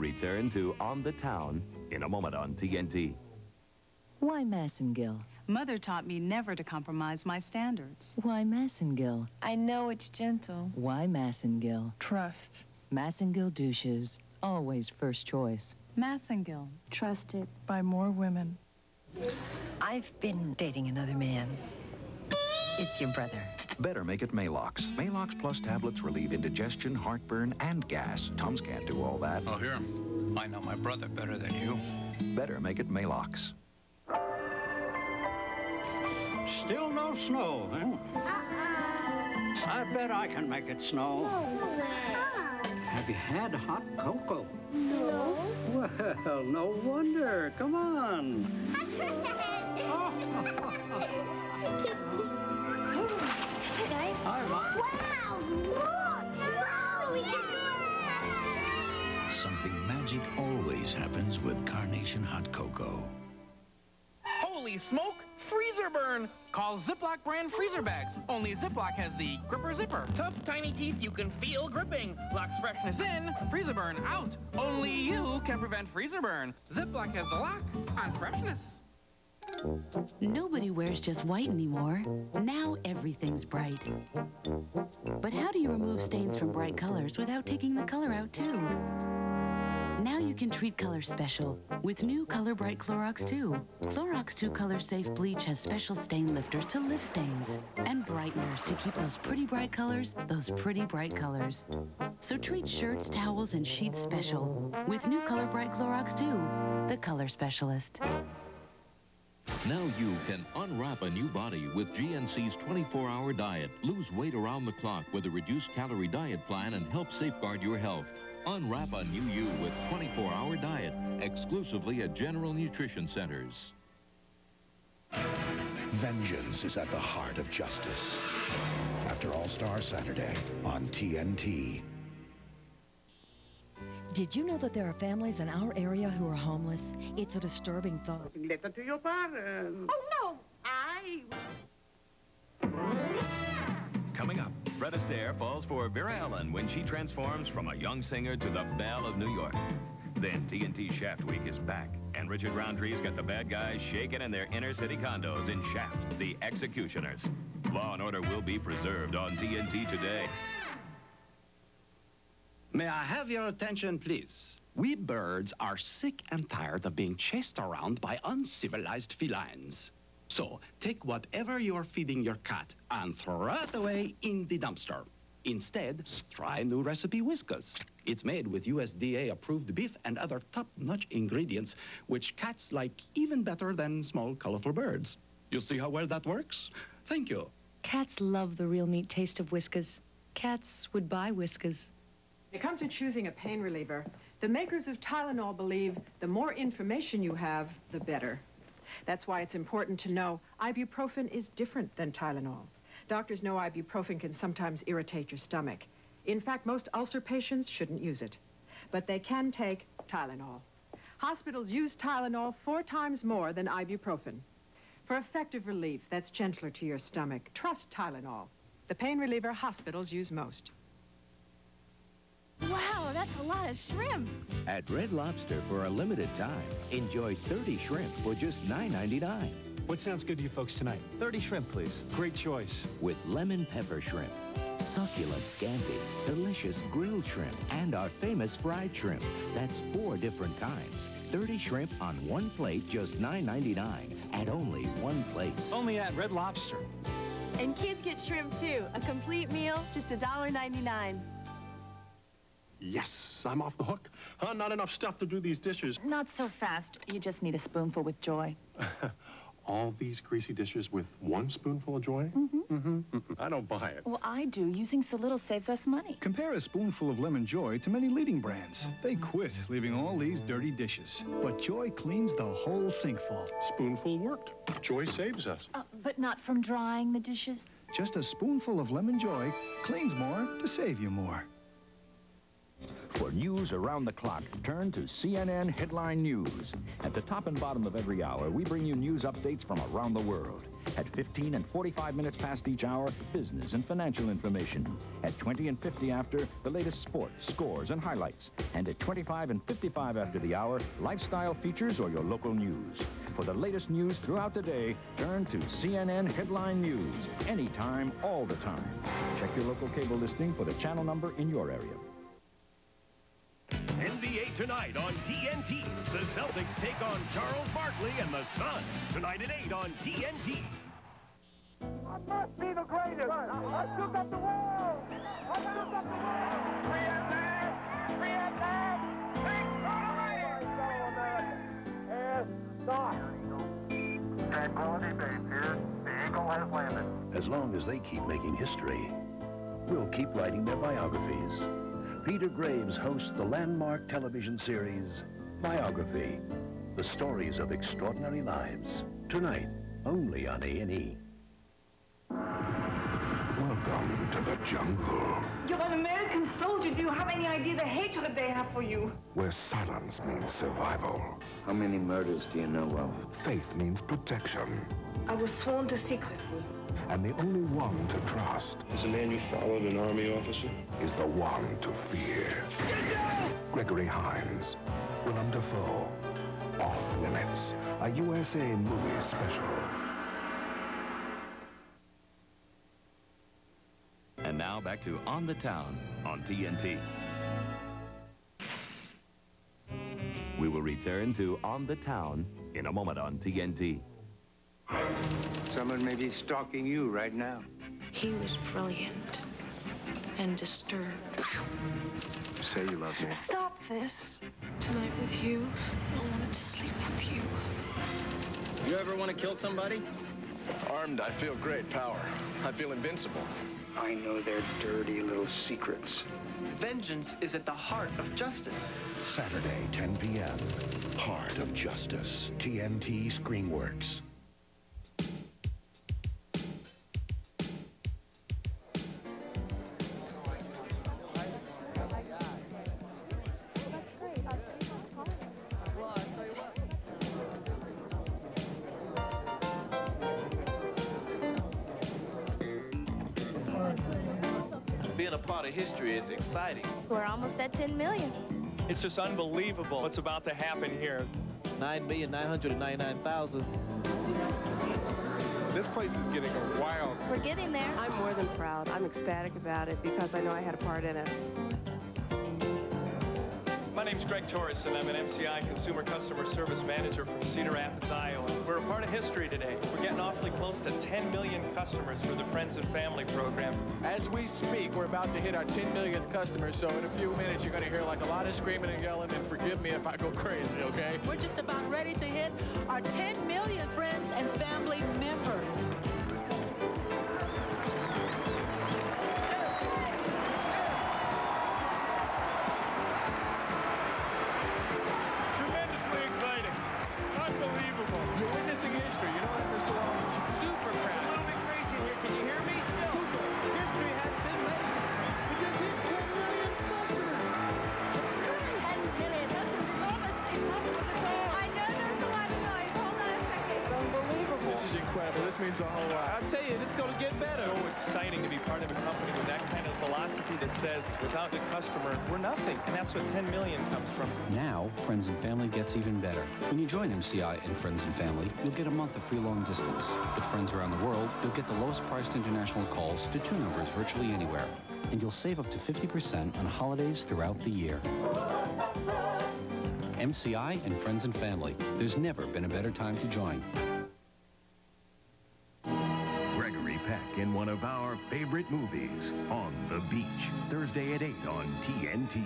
return to On the Town in a moment on TNT. Why Massengill? Mother taught me never to compromise my standards. Why Massengill? I know it's gentle. Why Massengill? Trust. Massengill douches. Always first choice. Massengill. Trusted by more women. I've been dating another man. It's your brother. Better make it Maalox. Maalox Plus tablets relieve indigestion, heartburn, and gas. Tums can't do all that. Oh, here. I know my brother better than you. Better make it Maalox. Still no snow, huh? I bet I can make it snow. Oh, Have you had hot cocoa? No. Well, no wonder. Come on. Hey, guys. Hi, Mom. Wow, look! Wow, we can Something magic always happens with Carnation Hot Cocoa. Holy smoke! Freezer burn! Call Ziploc brand freezer bags. Only Ziploc has the gripper zipper. Tough, tiny teeth you can feel gripping. Locks freshness in, freezer burn out. Only you can prevent freezer burn. Ziploc has the lock on freshness. Nobody wears just white anymore. Now everything's bright. But how do you remove stains from bright colors without taking the color out too? Now you can treat color special with new Color Bright Clorox 2. Clorox 2 Color Safe Bleach has special stain lifters to lift stains and brighteners to keep those pretty bright colors those pretty bright colors. So treat shirts, towels, and sheets special with new Color Bright Clorox 2, the color specialist. Now you can unwrap a new body with GNC's 24-hour diet. Lose weight around the clock with a reduced calorie diet plan and help safeguard your health. Unwrap a new you with 24-hour diet exclusively at General Nutrition Centers. Vengeance is at the heart of justice. After All-Star Saturday on TNT. Did you know that there are families in our area who are homeless? It's a disturbing thought. Letter to your parents. Oh, no. I... Coming up, Fred Astaire falls for Vera Ellen when she transforms from a young singer to the belle of New York. Then TNT Shaft Week is back, and Richard Roundtree's got the bad guys shaking in their inner city condos in Shaft, the Executioners. Law and order will be preserved on TNT today. May I have your attention, please? We birds are sick and tired of being chased around by uncivilized felines. So, take whatever you're feeding your cat and throw it away in the dumpster. Instead, try new recipe Whiskas. It's made with USDA-approved beef and other top-notch ingredients, which cats like even better than small, colorful birds. You see how well that works? Thank you. Cats love the real meat taste of Whiskas. Cats would buy Whiskas. It comes to choosing a pain reliever. The makers of Tylenol believe the more information you have, the better. That's why it's important to know ibuprofen is different than Tylenol. Doctors know ibuprofen can sometimes irritate your stomach. In fact, most ulcer patients shouldn't use it. But they can take Tylenol. Hospitals use Tylenol four times more than ibuprofen. For effective relief that's gentler to your stomach, trust Tylenol, the pain reliever hospitals use most. Wow, that's a lot of shrimp. At Red Lobster for a limited time, enjoy 30 shrimp for just $9.99. What sounds good to you folks tonight? 30 shrimp, please. Great choice. With lemon pepper shrimp, succulent scampi, delicious grilled shrimp, and our famous fried shrimp. That's four different kinds. 30 shrimp on one plate, just $9.99 at only one place. Only at Red Lobster. And kids get shrimp too. A complete meal, just $1.99. Yes, I'm off the hook. Huh? Not enough stuff to do these dishes. Not so fast. You just need a spoonful with joy. All these greasy dishes with one spoonful of joy? Mm-hmm. Mm-hmm. I don't buy it. Well, I do. Using so little saves us money. Compare a spoonful of Lemon Joy to many leading brands. They quit leaving all these dirty dishes. But Joy cleans the whole sink full. Spoonful worked. Joy saves us. Uh, but not from drying the dishes? Just a spoonful of Lemon Joy cleans more to save you more. For news around the clock, turn to CNN Headline News. At the top and bottom of every hour, we bring you news updates from around the world. At 15 and 45 minutes past each hour, business and financial information. At 20 and 50 after, the latest sports, scores, and highlights. And at 25 and 55 after the hour, lifestyle features or your local news. For the latest news throughout the day, turn to CNN Headline News. Anytime, all the time. Check your local cable listing for the channel number in your area. NBA tonight on TNT. The Celtics take on Charles Barkley and the Suns tonight at 8 on TNT. I must be the greatest. I took up the world. I took up the world. Free at last. Free at last. Big Yes, stop. Tranquility Base here. The Eagle has landed. As long as they keep making history, we'll keep writing their biographies. Peter Graves hosts the landmark television series, Biography, the stories of extraordinary lives. Tonight, only on A&E. Welcome to the jungle, You're an American soldier. Do you have any idea the hatred they have for you? where silence means survival. How many murders do you know of? Faith means protection. I was sworn to secrecy. And the only one to trust Is the man you followed an army officer? is the one to fear. Gregory Hines, Willem Dafoe, Off Limits, a USA movie special. And now back to On the Town on TNT. We will return to On the Town in a moment on TNT. Someone may be stalking you right now. He was brilliant and disturbed. Say you love me. Stop this. Tonight with you, I wanted to sleep with you. You ever want to kill somebody? Armed, I feel great power. I feel invincible. I know their dirty little secrets. Vengeance is at the heart of justice. Saturday, 10 p.m. Heart of Justice. TNT Screenworks. Being a part of history is exciting. We're almost at 10 million. It's just unbelievable what's about to happen here. 9,999,000. This place is getting wild. We're getting there. I'm more than proud. I'm ecstatic about it because I know I had a part in it. My name's Greg Torres, and I'm an MCI Consumer Customer Service Manager from Cedar Rapids, Iowa. History today. We're getting awfully close to 10 million customers for the Friends and Family program. As we speak, we're about to hit our 10 millionth customer, so in a few minutes you're going to hear like a lot of screaming and yelling, and forgive me if I go crazy, okay? We're just about ready to hit our 10 million friends and family This means a whole lot. I tell you, it's going to get better. So exciting to be part of a company with that kind of philosophy that says, without the customer, we're nothing. And that's what 10 million comes from. Now, Friends and Family gets even better. When you join MCI and Friends and Family, you'll get a month of free long distance. With friends around the world, you'll get the lowest priced international calls to two numbers virtually anywhere. And you'll save up to 50% on holidays throughout the year. MCI and Friends and Family. There's never been a better time to join. Of our favorite movies, On the Beach, Thursday at 8 on TNT.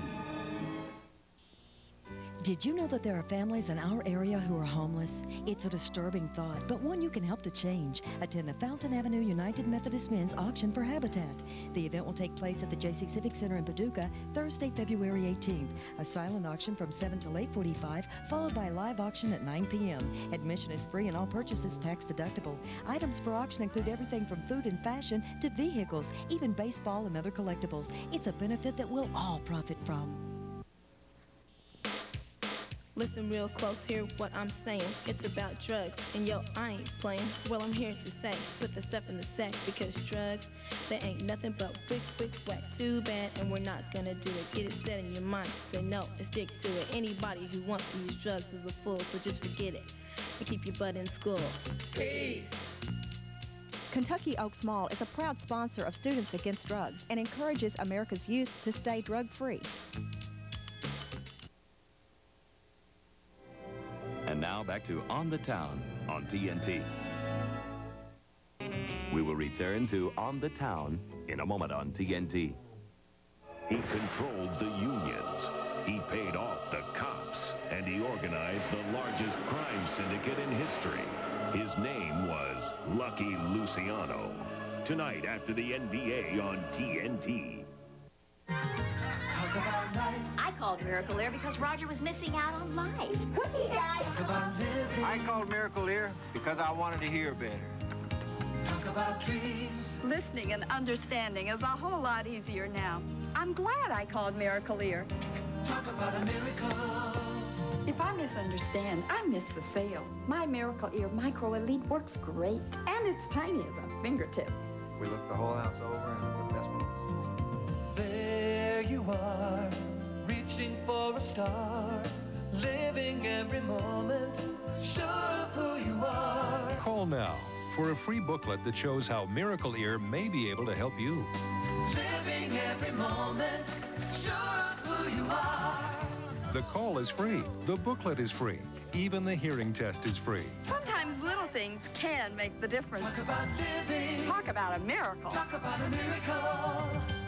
Did you know that there are families in our area who are homeless? It's a disturbing thought, but one you can help to change. Attend the Fountain Avenue United Methodist Men's Auction for Habitat. The event will take place at the JC Civic Center in Paducah Thursday, February 18th. A silent auction from 7 to 8:45, followed by a live auction at 9 p.m. Admission is free and all purchases tax deductible. Items for auction include everything from food and fashion to vehicles, even baseball and other collectibles. It's a benefit that we'll all profit from. Listen real close, hear what I'm saying. It's about drugs, and yo, I ain't playing. Well, I'm here to say, put the stuff in the sack because drugs, they ain't nothing but wick, wick, whack. Too bad, and we're not gonna do it. Get it set in your mind, say no, and stick to it. Anybody who wants to use drugs is a fool, so just forget it and keep your butt in school. Peace. Kentucky Oaks Mall is a proud sponsor of Students Against Drugs and encourages America's youth to stay drug free. Now back to On the Town on TNT. We will return to On the Town in a moment on TNT. He controlled the unions. He paid off the cops. And he organized the largest crime syndicate in history. His name was Lucky Luciano. Tonight after the NBA on TNT. Miracle Ear because Roger was missing out on life. Cookies, guys. I called Miracle Ear because I wanted to hear better. Listening and understanding is a whole lot easier now. I'm glad I called Miracle Ear. Talk about a miracle. If I misunderstand, I miss the sale. My Miracle Ear Micro Elite works great, and it's tiny as a fingertip. We looked the whole house over, and it's the best one. There you are, reaching for a star, living every moment, sure of who you are. Call now for a free booklet that shows how Miracle Ear may be able to help you. Living every moment, sure of who you are. The call is free. The booklet is free. Even the hearing test is free. Sometimes little things can make the difference. Talk about living. Talk about a miracle. Talk about a miracle.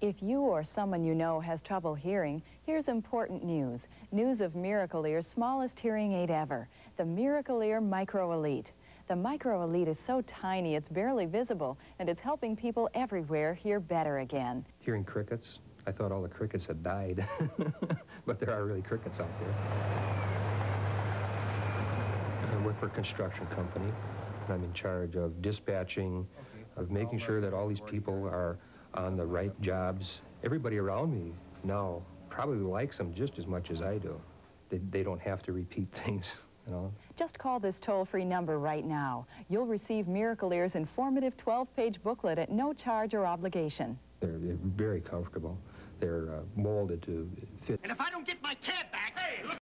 If you or someone you know has trouble hearing, here's important news. News of Miracle Ear's smallest hearing aid ever, the Miracle Ear Micro Elite. The Micro Elite is so tiny it's barely visible, and it's helping people everywhere hear better again. Hearing crickets, I thought all the crickets had died, but there are really crickets out there. I work for a construction company, and I'm in charge of dispatching, of making sure that all these people are on the right jobs. Everybody around me now probably likes them just as much as I do. They, they don't have to repeat things, you know. Just call this toll-free number right now. You'll receive Miracle Ear's informative 12-page booklet at no charge or obligation. They're, they're very comfortable. They're uh, molded to fit. And if I don't get my cab back, hey, look.